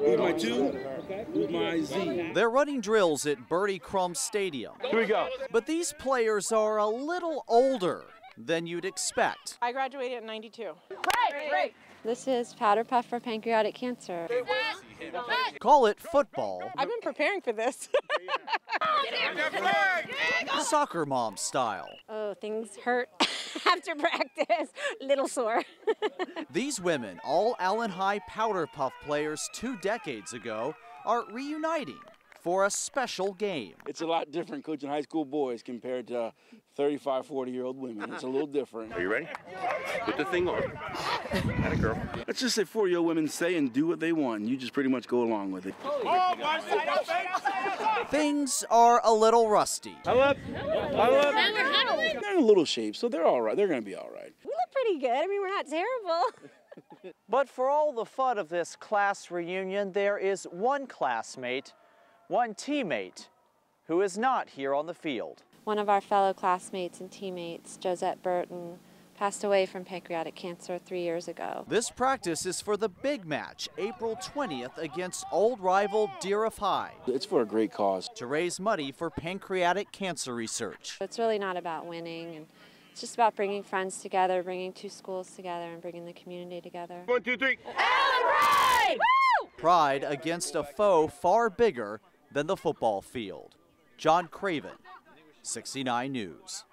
Who's my two? Who's my Z? They're running drills at Birney Crum Stadium. Here we go. But these players are a little older than you'd expect. I graduated in 92. Great! This is powder puff for pancreatic cancer. Call it football, I've been preparing for this. soccer mom style. Oh, things hurt after practice. Little sore. These women, all Allen High powder puff players two decades ago, are reuniting for a special game. It's a lot different coaching high school boys compared to 35, 40 year old women. It's a little different. Are you ready? Put the thing on. Had a girl. Let's just say 40 year old women say and do what they want. You just pretty much go along with it. Things are a little rusty. I love, I love. They're in a little shape, so they're all right. They're going to be all right. We look pretty good. I mean, we're not terrible. But for all the fun of this class reunion, there is one classmate, one teammate, who is not here on the field. One of our fellow classmates and teammates, Josette Burton, passed away from pancreatic cancer three years ago. This practice is for the big match, April 20th, against old rival Dieruff High, It's for a great cause. to raise money for pancreatic cancer research. It's really not about winning, and it's just about bringing friends together, bringing two schools together, and bringing the community together. One, two, three. Pride against a foe far bigger than the football field. John Craven, 69 News.